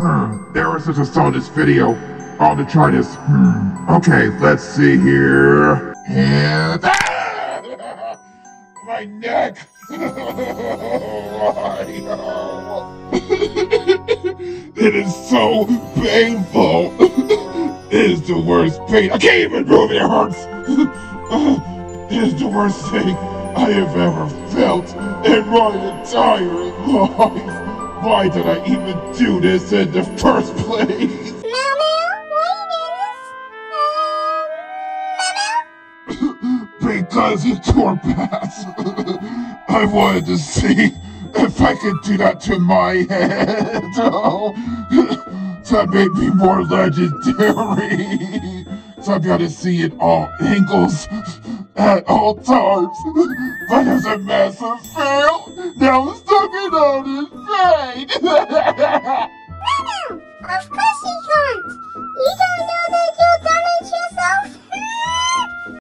Hmm, there such a saw this video. To try this. Hmm. Okay, let's see here. And ah! my neck. it is so painful. It is the worst pain. I can't even move. It hurts. It is the worst thing I have ever felt in my entire life. Why did I even do this in the first place? Mao Mao, why do? Um, because it tore past. I wanted to see if I could do that to my head. That made me more legendary. So I've got to see it all angles at all times. But as a massive fail, now I'm in all this pain. Mao Mao. Of course.